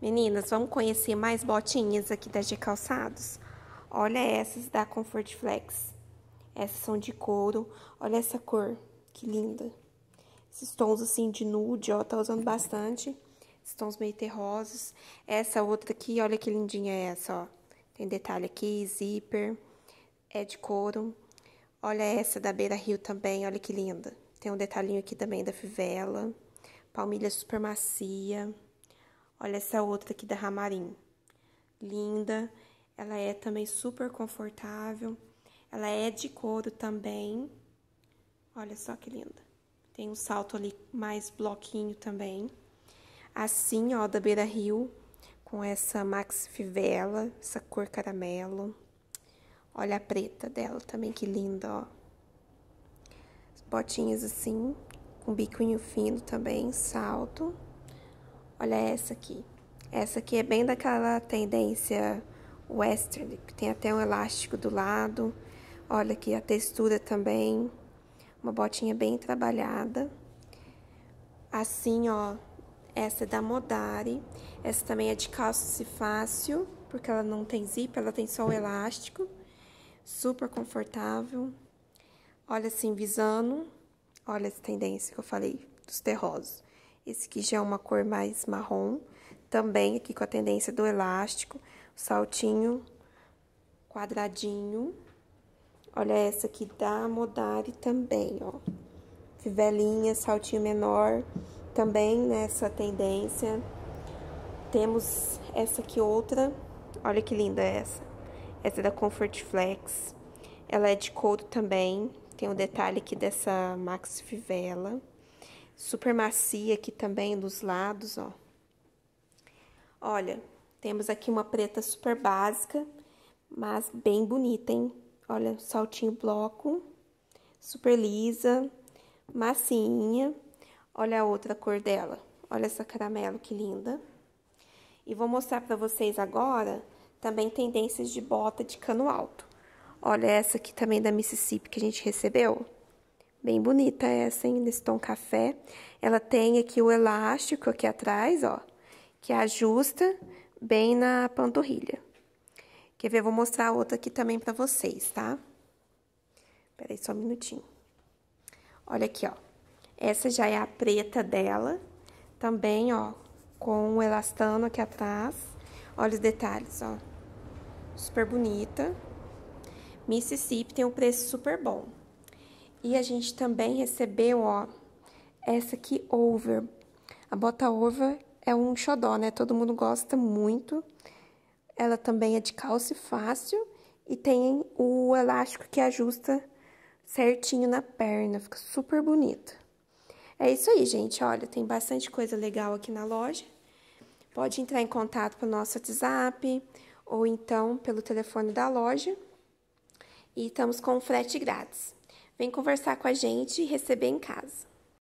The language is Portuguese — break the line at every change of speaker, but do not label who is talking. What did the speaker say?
Meninas, vamos conhecer mais botinhas aqui da G Calçados? Olha essas da Comfort Flex. Essas são de couro. Olha essa cor, que linda. Esses tons assim de nude, ó, tá usando bastante. Esses tons meio terrosos. Essa outra aqui, olha que lindinha é essa, ó. Tem detalhe aqui, zíper. É de couro. Olha essa da Beira Rio também, olha que linda. Tem um detalhinho aqui também da Fivela. Palmilha super macia. Olha essa outra aqui da Ramarim. Linda. Ela é também super confortável. Ela é de couro também. Olha só que linda. Tem um salto ali mais bloquinho também. Assim, ó, da Beira Rio. Com essa Max Fivela, essa cor caramelo. Olha a preta dela também, que linda, ó. As botinhas assim, com biquinho fino também, salto. Olha essa aqui. Essa aqui é bem daquela tendência western, que tem até um elástico do lado. Olha aqui a textura também. Uma botinha bem trabalhada. Assim, ó, essa é da Modari. Essa também é de calça fácil, porque ela não tem zip, ela tem só o elástico. Super confortável. Olha assim, visando. Olha essa tendência que eu falei, dos terrosos. Esse aqui já é uma cor mais marrom, também aqui com a tendência do elástico, saltinho quadradinho. Olha essa aqui da Modari também, ó. Fivelinha, saltinho menor, também nessa tendência. Temos essa aqui outra, olha que linda essa. Essa é da Comfort Flex. Ela é de couro também, tem o um detalhe aqui dessa Max Fivela. Super macia aqui também dos lados, ó. Olha, temos aqui uma preta super básica, mas bem bonita, hein? Olha, saltinho bloco, super lisa, massinha. Olha a outra cor dela. Olha essa caramelo, que linda. E vou mostrar pra vocês agora também tendências de bota de cano alto. Olha essa aqui também da Mississippi que a gente recebeu. Bem bonita essa, hein? Nesse tom café. Ela tem aqui o elástico aqui atrás, ó. Que ajusta bem na panturrilha. Quer ver? Vou mostrar outra aqui também pra vocês, tá? Peraí só um minutinho. Olha aqui, ó. Essa já é a preta dela. Também, ó, com o elastano aqui atrás. Olha os detalhes, ó. Super bonita. Mississippi tem um preço super bom. E a gente também recebeu, ó, essa aqui, over. A bota over é um xodó, né? Todo mundo gosta muito. Ela também é de calça fácil e tem o elástico que ajusta certinho na perna. Fica super bonita. É isso aí, gente. Olha, tem bastante coisa legal aqui na loja. Pode entrar em contato pelo nosso WhatsApp ou então pelo telefone da loja. E estamos com frete grátis. Vem conversar com a gente e receber em casa.